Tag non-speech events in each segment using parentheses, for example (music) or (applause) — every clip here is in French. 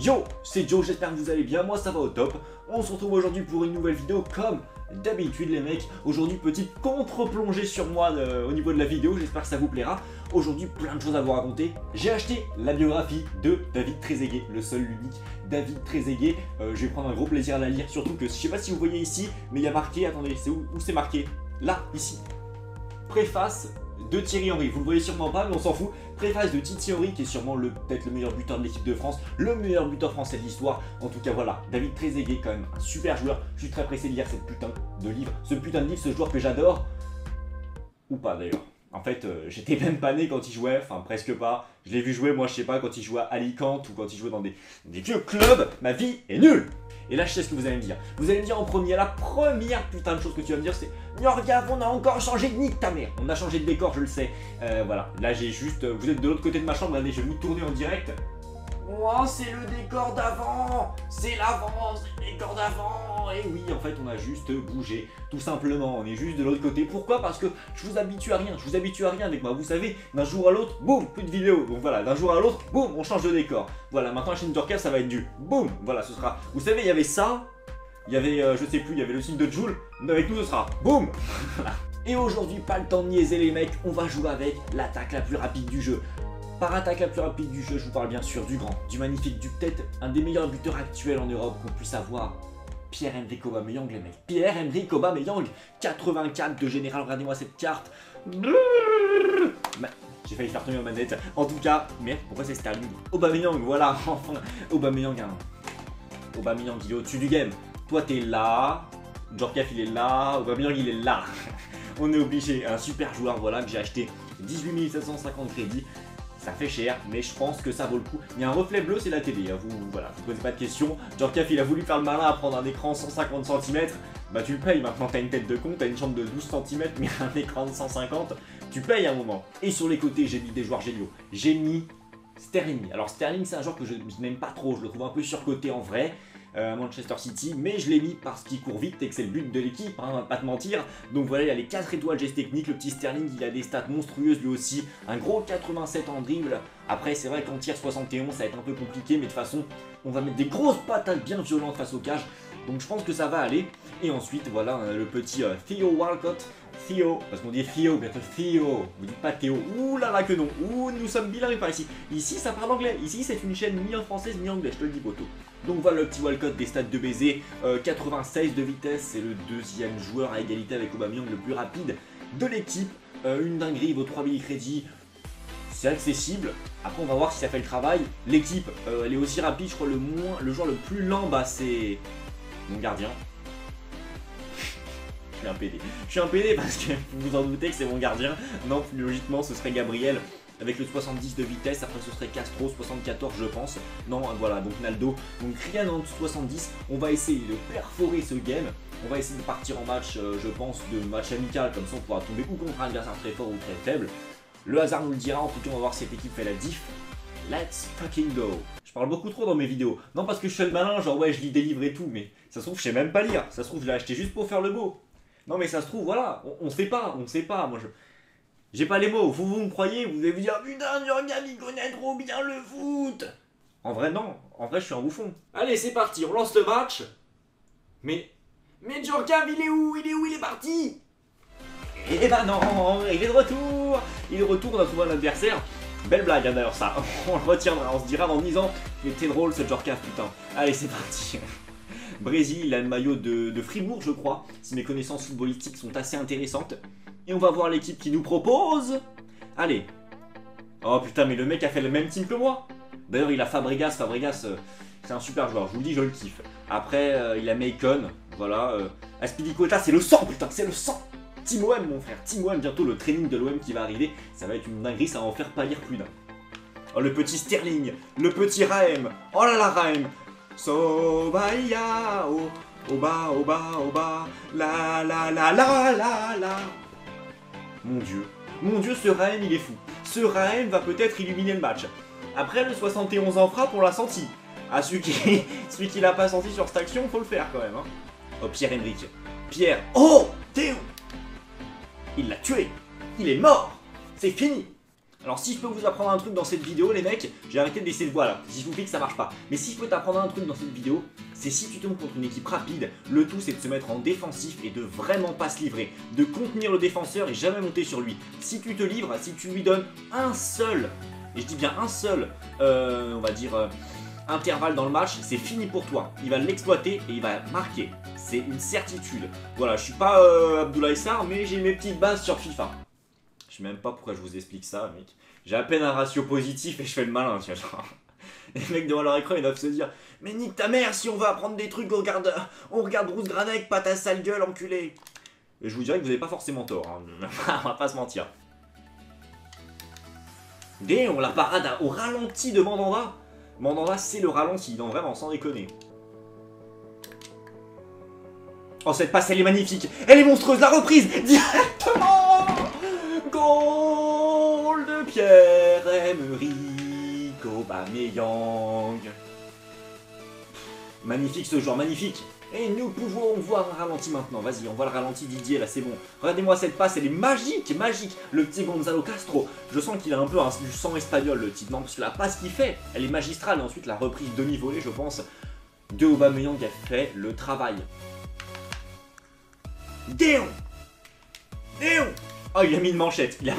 Yo, c'est Joe, j'espère que vous allez bien, moi ça va au top. On se retrouve aujourd'hui pour une nouvelle vidéo comme d'habitude les mecs. Aujourd'hui petite contre-plongée sur moi euh, au niveau de la vidéo, j'espère que ça vous plaira. Aujourd'hui plein de choses à vous raconter. J'ai acheté la biographie de David Trezeguet, le seul, l'unique David Trezeguet. Euh, je vais prendre un gros plaisir à la lire, surtout que je sais pas si vous voyez ici, mais il y a marqué, attendez, c'est où, où c'est marqué? Là, ici. Préface de Thierry Henry. Vous le voyez sûrement pas, mais on s'en fout. Préface de Titi Henry, qui est sûrement peut-être le meilleur buteur de l'équipe de France, le meilleur buteur français de l'histoire. En tout cas, voilà, David Trezeguet, quand même, super joueur. Je suis très pressé de lire cette putain de livre, ce putain de livre, ce joueur que j'adore. Ou pas d'ailleurs. En fait, euh, (laughs) j'étais même pas né quand il jouait, enfin presque pas. Je l'ai vu jouer, moi je sais pas, quand il jouait à Alicante ou quand il jouait dans des, vieux clubs. Ma vie est nulle et là, je sais ce que vous allez me dire. Vous allez me dire en premier, la première putain de chose que tu vas me dire, c'est Regarde, on a encore changé de nique ta mère. On a changé de décor, je le sais. Euh, voilà, là j'ai juste. Vous êtes de l'autre côté de ma chambre, regardez, je vais vous tourner en direct. Oh, c'est le décor d'avant C'est l'avant, c'est le décor d'avant Et oui, en fait, on a juste bougé, tout simplement. On est juste de l'autre côté. Pourquoi? Parce que je vous habitue à rien. Je vous habitue à rien avec moi. Vous savez, d'un jour à l'autre, boum, plus de vidéos. Donc voilà, d'un jour à l'autre, boum, on change de décor. Voilà, maintenant la chaîne Turca, ça va être du boum. Voilà, ce sera. Vous savez, il y avait ça. Il y avait, euh, je sais plus, il y avait le signe de Joule. Avec nous, ce sera boum (laughs) Et aujourd'hui, pas le temps de niaiser les mecs, on va jouer avec l'attaque la plus rapide du jeu. Par attaque la plus rapide du jeu, je vous parle bien sûr du grand, du magnifique, du peut-être un des meilleurs buteurs actuels en Europe qu'on puisse avoir. Pierre-Emerick Aubameyang les mecs. Pierre-Emerick Aubameyang 84 de général, regardez-moi cette carte. J'ai failli faire tomber ma manette. En tout cas, merde, pourquoi c'est Sterling Aubameyang, voilà, (laughs) enfin. Aubameyang, hein. Aubameyang, il est au-dessus du game. Toi, t'es là. Djorkaeff, il est là. Aubameyang, il est là. (laughs) On est obligé. Un super joueur, voilà, que j'ai acheté 18 750 crédits ça fait cher, mais je pense que ça vaut le coup. Il y a un reflet bleu, c'est la télé, hein. vous, voilà, vous posez pas de questions. Djorkaeff, il a voulu faire le malin à prendre un écran 150 cm, bah tu le payes, maintenant t'as une tête de con, t'as une chambre de 12 cm, mais un écran de 150, tu payes un moment. Et sur les côtés, j'ai mis des joueurs géniaux. J'ai mis Sterling. Alors Sterling, c'est un joueur que je n'aime pas trop, je le trouve un peu surcoté en vrai. Euh, Manchester City, mais je l'ai mis parce qu'il court vite et que c'est le but de l'équipe, hein, pas te mentir. Donc voilà, il a les 4 étoiles geste technique, le petit Sterling, il a des stats monstrueuses lui aussi, un gros 87 en dribble. Après, c'est vrai qu'en tir 71, ça va être un peu compliqué, mais de toute façon, on va mettre des grosses patates bien violentes face au cage. Donc je pense que ça va aller. Et ensuite, voilà, le petit euh, Theo Walcott. Theo, parce qu'on dit Theo, bientôt Theo. Vous dites pas Théo. Ouh là là que non. Ouh, nous sommes bilingues par ici. Ici, ça parle anglais. Ici, c'est une chaîne mi en française, mi anglais, je te le dis, poteau. Donc voilà le petit Walcott des stats de baiser. 96 de vitesse, c'est le deuxième joueur à égalité avec Aubameyang le plus rapide de l'équipe. Euh, une dinguerie, vos 3000 crédits. C'est accessible. Après, on va voir si ça fait le travail. L'équipe, euh, elle est aussi rapide. Je crois le moins, le joueur le plus lent, bah, c'est mon gardien. Je suis un PD. Je suis un PD parce que (laughs) vous vous en doutez que c'est mon gardien. Non, plus logiquement, ce serait Gabriel avec le 70 de vitesse. Après, ce serait Castro, 74, je pense. Non, voilà, donc Naldo. Donc rien en 70. On va essayer de perforer ce game. On va essayer de partir en match, euh, je pense, de match amical. Comme ça, on pourra tomber ou contre un adversaire très fort ou très faible. Le hasard nous le dira. En tout cas, on va voir si cette équipe fait la diff. Let's fucking go Je parle beaucoup trop dans mes vidéos. Non parce que je fais le malin, genre ouais je lis des livres et tout, mais ça se trouve je sais même pas lire. Ça se trouve je l'ai acheté juste pour faire le beau. Non mais ça se trouve, voilà, on, on sait pas, on sait pas. Moi je... J'ai pas les mots, vous, vous me croyez, vous allez vous dire putain regarde il connaît trop bien le foot En vrai non, en vrai je suis un bouffon. Allez c'est parti, on lance le match. Mais... Mais Djorkaeff il est où? Il est où? Il est parti? Eh ben non, il est de retour Il est de retour, on a trouvé un adversaire. Belle blague hein, d'ailleurs ça, (laughs) on le retiendra, on se dira dans 10 ans, il était drôle ce Djorkaeff putain. Allez c'est parti Brésil, il a le maillot de, Fribourg je crois, si mes connaissances footballistiques sont assez intéressantes. Et on va voir l'équipe qui nous propose. Allez. Oh putain mais le mec a fait le même team que moi. D'ailleurs il a Fabregas, Fabregas euh, c'est un super joueur, je vous le dis je le kiffe. Après euh, il a Macon, voilà. Euh, c'est le sang putain, c'est le sang Team OM mon frère, Team OM, bientôt le training de l'OM qui va arriver, ça va être une dinguerie, ça va en faire pâlir plus d'un. Oh le petit Sterling, le petit Rahem, oh là là Rahem, Sobaya, oh, oba, oba, oba, la la la la la la. Mon dieu, mon dieu ce Rahem il est fou, ce Rahem va peut-être illuminer le match. Après le 71 en frappe on l'a senti, ah (laughs) celui qui, l'a pas senti sur cette action faut le faire quand même. Hein. Oh Pierre-Henrique, Pierre, oh Théo il l'a tué Il est mort C'est fini Alors si je peux vous apprendre un truc dans cette vidéo les mecs, j'ai arrêté de laisser de voilà, si je vous dis que ça marche pas. Mais si je peux t'apprendre un truc dans cette vidéo, c'est si tu tombes contre une équipe rapide, le tout c'est de se mettre en défensif et de vraiment pas se livrer, de contenir le défenseur et jamais monter sur lui. Si tu te livres, si tu lui donnes un seul, et je dis bien un seul, euh, on va dire... Euh, intervalle dans le match, c'est fini pour toi. Il va l'exploiter et il va marquer. C'est une certitude. Voilà, je suis pas euh, Abdoulaye Sarr, mais j'ai mes petites bases sur FIFA. Sais même pas pourquoi je vous explique ça, mec. J'ai à peine un ratio positif et je fais le malin, tu vois. (laughs) Les mecs devant leur écran, ils doivent se dire Mais nique ta mère, si on va apprendre des trucs, on regarde, on regarde Bruce Granek, pas ta sale gueule, enculé. Et je vous dirais que vous avez pas forcément tort, hein. (laughs) on va pas se mentir. Dès on la parade au ralenti de Mandanda. Mandanda, c'est le ralenti, non vraiment, sans déconner. Oh, cette passe, elle est magnifique. Elle est monstrueuse, la reprise Directement De Pierre-Emerick Aubameyang. Magnifique ce joueur, magnifique. Et nous pouvons voir un ralenti maintenant. Vas-y, on voit le ralenti Didier, là, c'est bon. Regardez-moi cette passe, elle est magique, magique. Le petit Gonzalo Castro. Je sens qu'il a un peu du sang espagnol, le type. Non, parce que la passe qu'il fait, elle est magistrale. Et ensuite, la reprise demi-volée, je pense, de Aubameyang a fait le travail. Déon Déon Oh, il a mis une manchette. Il a,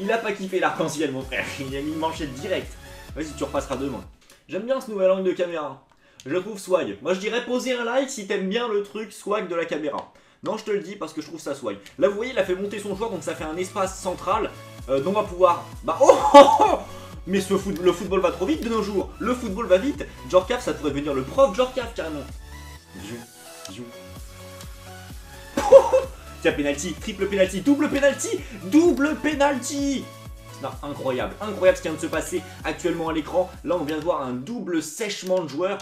il a pas kiffé l'arc-en-ciel, mon frère. (laughs) Il a mis une manchette directe. Vas-y, tu repasseras demain. J'aime bien ce nouvel angle de caméra. Je trouve swag. Moi, je dirais poser un like si t'aimes bien le truc swag de la caméra. Non, je te le dis parce que je trouve ça swag. Là, vous voyez, il a fait monter son joueur, donc ça fait un espace central. Euh, dont on va pouvoir... Bah, oh, oh, oh Mais ce foot, le football va trop vite de nos jours. Le football va vite. Jorkaf, ça pourrait devenir le prof Jorkaf, carrément. Tiens, penalty, triple penalty, double penalty, double penalty non, incroyable, incroyable ce qui vient de se passer actuellement à l'écran. Là, on vient de voir un double sèchement de joueurs.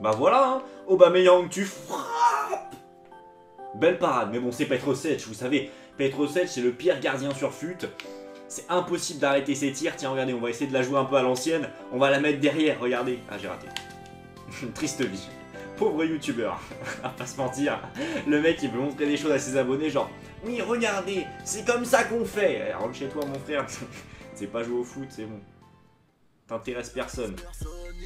Bah voilà, hein. Aubameyang, tu frappes Belle parade, mais bon, c'est Petrovic, vous savez. Petrovic, c'est le pire gardien sur fut. C'est impossible d'arrêter ses tirs. Tiens, regardez, on va essayer de la jouer un peu à l'ancienne. On va la mettre derrière, regardez. Ah, j'ai raté. (laughs) Triste vie. Pauvre youtubeur. (laughs) On va pas se mentir. Le mec, il veut montrer des choses à ses abonnés, genre... Oui, regardez, c'est comme ça qu'on fait. Eh, rentre chez toi, mon frère. (laughs) c'est pas jouer au foot, c'est bon. T'intéresse personne.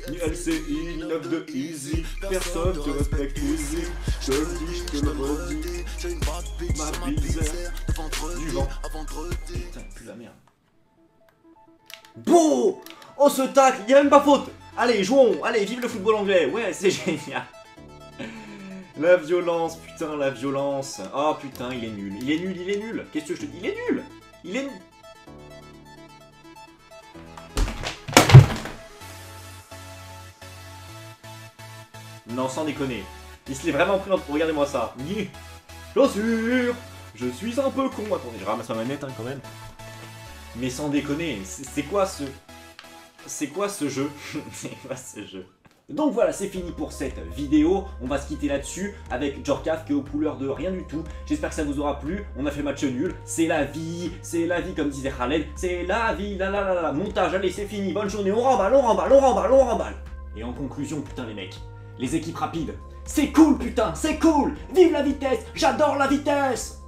Ni LCI, ni 9 de Easy, personne te respecte Easy. Je dis, je te le redis. Ma misère, du vent. Putain, plus la merde. Beau Oh ce tacle, il a même pas faute Allez, jouons Allez, vive le football anglais Ouais, c'est (laughs) génial La violence, putain, la violence. Oh putain, il est nul, il est nul, il est nul. Qu'est-ce que je te dis? Il est nul. Il est nul. Non, sans déconner. Il se l'est vraiment pris en... Regardez-moi ça. Sûr. Je suis un peu con. Attendez, je ramasse ma manette hein, quand même. Mais sans déconner, c'est quoi ce... C'est quoi ce jeu? (laughs) C'est quoi ce jeu? Donc voilà, c'est fini pour cette vidéo. On va se quitter là-dessus avec Jorkaf qui est aux couleurs de rien du tout. J'espère que ça vous aura plu. On a fait match nul. C'est la vie. C'est la vie comme disait Khaled. C'est la vie. La la la la. Montage. Allez, c'est fini. Bonne journée. On remballe, on remballe, on remballe, on remballe. Et en conclusion, putain les mecs, les équipes rapides. C'est cool putain, c'est cool Vive la vitesse J'adore la vitesse